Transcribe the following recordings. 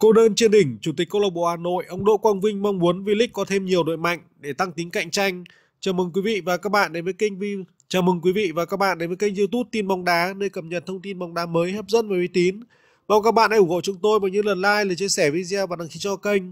Cô đơn trên đỉnh, Chủ tịch câu lạc bộ Hà Nội, ông Đỗ Quang Vinh mong muốn V-League có thêm nhiều đội mạnh để tăng tính cạnh tranh. Chào mừng quý vị và các bạn đến với kênh V Chào mừng quý vị và các bạn đến với kênh YouTube Tin bóng đá nơi cập nhật thông tin bóng đá mới hấp dẫn và uy tín. Mong các bạn hãy ủng hộ chúng tôi bằng những lượt like, lượt chia sẻ video và đăng ký cho kênh.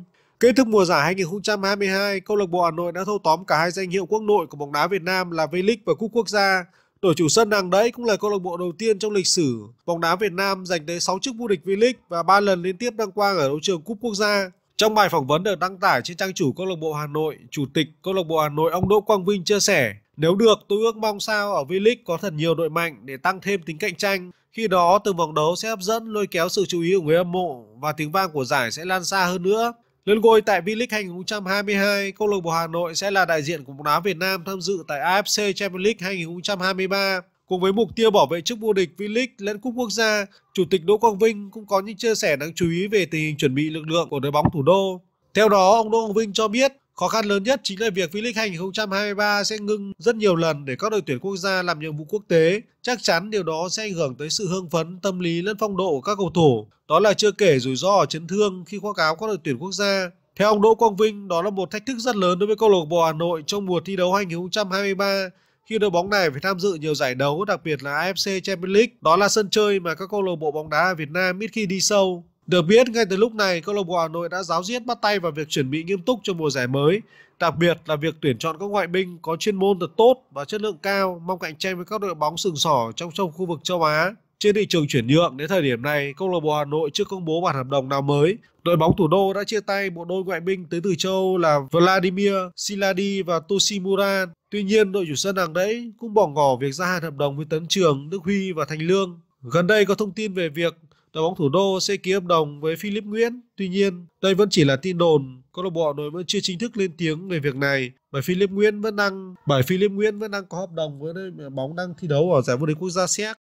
Kết thúc mùa giải 2022, câu lạc bộ Hà Nội đã thâu tóm cả hai danh hiệu quốc nội của bóng đá Việt Nam là V-League và Cúp Quốc gia. Đội chủ sân hàng đấy cũng là câu lạc bộ đầu tiên trong lịch sử bóng đá Việt Nam giành tới 6 chức vô địch V-League và 3 lần liên tiếp đăng quang ở đấu trường Cúp Quốc gia. Trong bài phỏng vấn được đăng tải trên trang chủ câu lạc bộ Hà Nội, Chủ tịch câu lạc bộ Hà Nội ông Đỗ Quang Vinh chia sẻ: "Nếu được, tôi ước mong sao ở V-League có thật nhiều đội mạnh để tăng thêm tính cạnh tranh. Khi đó từng vòng đấu sẽ hấp dẫn lôi kéo sự chú ý của người hâm mộ và tiếng vang của giải sẽ lan xa hơn nữa." Lên ngôi tại V-League 2022, câu lạc bộ Hà Nội sẽ là đại diện của bóng đá Việt Nam tham dự tại AFC Champions League 2023. Cùng với mục tiêu bảo vệ chức vô địch V-League lẫn cúp quốc gia, Chủ tịch Đỗ Quang Vinh cũng có những chia sẻ đáng chú ý về tình hình chuẩn bị lực lượng của đội bóng thủ đô. Theo đó, ông Đỗ Quang Vinh cho biết khó khăn lớn nhất chính là việc V-League 2023 sẽ ngưng rất nhiều lần để các đội tuyển quốc gia làm nhiệm vụ quốc tế. Chắc chắn điều đó sẽ ảnh hưởng tới sự hưng phấn, tâm lý lẫn phong độ của các cầu thủ. Đó là chưa kể rủi ro ở chấn thương khi khoác áo các đội tuyển quốc gia. Theo ông Đỗ Quang Vinh, đó là một thách thức rất lớn đối với câu lạc bộ Hà Nội trong mùa thi đấu 2023 khi đội bóng này phải tham dự nhiều giải đấu, đặc biệt là AFC Champions League. Đó là sân chơi mà các câu lạc bộ bóng đá ở Việt Nam ít khi đi sâu. Được biết, ngay từ lúc này, câu lạc bộ Hà Nội đã giáo diết bắt tay vào việc chuẩn bị nghiêm túc cho mùa giải mới, đặc biệt là việc tuyển chọn các ngoại binh có chuyên môn thật tốt và chất lượng cao, mong cạnh tranh với các đội bóng sừng sỏ trong trong khu vực châu Á. Trên thị trường chuyển nhượng đến thời điểm này, câu lạc bộ Hà Nội chưa công bố bản hợp đồng nào mới. Đội bóng thủ đô đã chia tay một đôi ngoại binh tới từ châu Âu là Vladimir Siladi và Toshimura. Tuy nhiên, đội chủ sân hàng đấy cũng bỏ ngỏ việc gia hạn hợp đồng với Tấn Trường, Đức Huy và Thành Lương. Gần đây có thông tin về việc đội bóng thủ đô sẽ ký hợp đồng với Philip Nguyễn. Tuy nhiên, đây vẫn chỉ là tin đồn. Câu lạc bộ Hà Nội vẫn chưa chính thức lên tiếng về việc này. Bởi Philip Nguyễn vẫn đang bởi Philip Nguyễn vẫn đang có hợp đồng với đội bóng đang thi đấu ở giải vô địch quốc gia Séc.